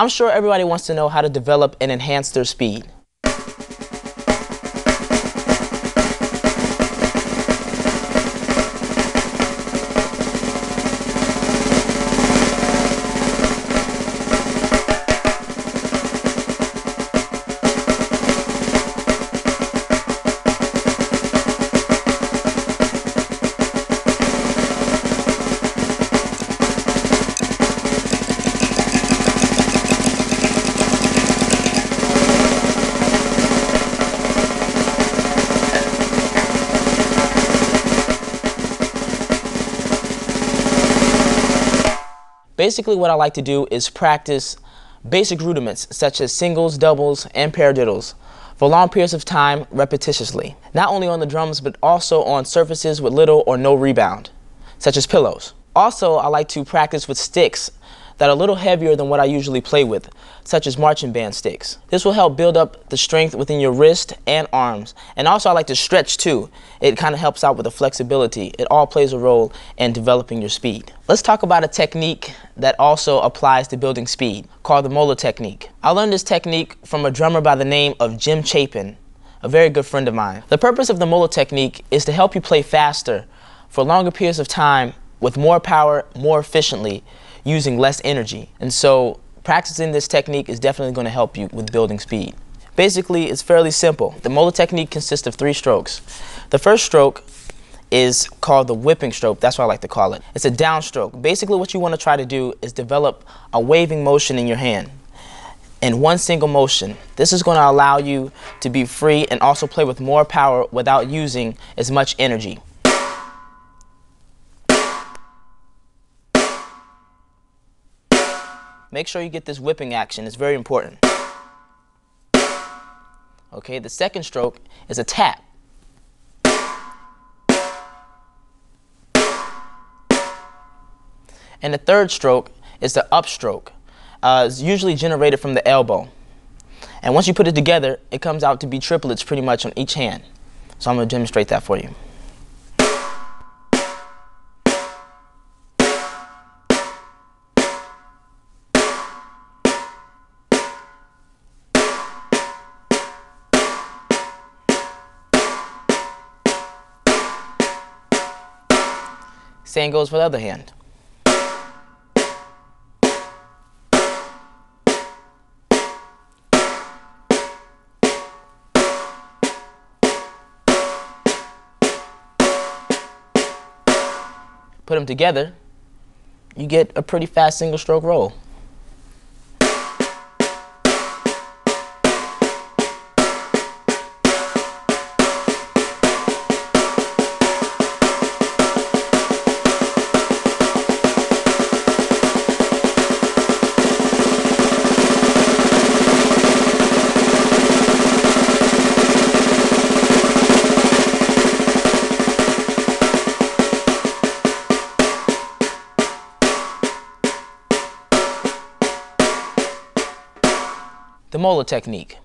I'm sure everybody wants to know how to develop and enhance their speed. Basically what I like to do is practice basic rudiments such as singles, doubles, and paradiddles for long periods of time repetitiously, not only on the drums but also on surfaces with little or no rebound, such as pillows. Also, I like to practice with sticks that are a little heavier than what I usually play with, such as marching band sticks. This will help build up the strength within your wrist and arms. And also I like to stretch too. It kind of helps out with the flexibility. It all plays a role in developing your speed. Let's talk about a technique that also applies to building speed, called the Moeller technique. I learned this technique from a drummer by the name of Jim Chapin, a very good friend of mine. The purpose of the Moeller technique is to help you play faster for longer periods of time with more power, more efficiently, using less energy. And so practicing this technique is definitely going to help you with building speed. Basically, it's fairly simple. The Moeller technique consists of three strokes. The first stroke is called the whipping stroke. That's what I like to call it. It's a downstroke. Basically, what you want to try to do is develop a waving motion in your hand in one single motion. This is going to allow you to be free and also play with more power without using as much energy. Make sure you get this whipping action. It's very important. Okay, the second stroke is a tap. And the third stroke is the upstroke. Uh, it's usually generated from the elbow. And once you put it together, it comes out to be triplets pretty much on each hand. So I'm going to demonstrate that for you. Same goes for the other hand. Put them together, you get a pretty fast single stroke roll. Moeller technique.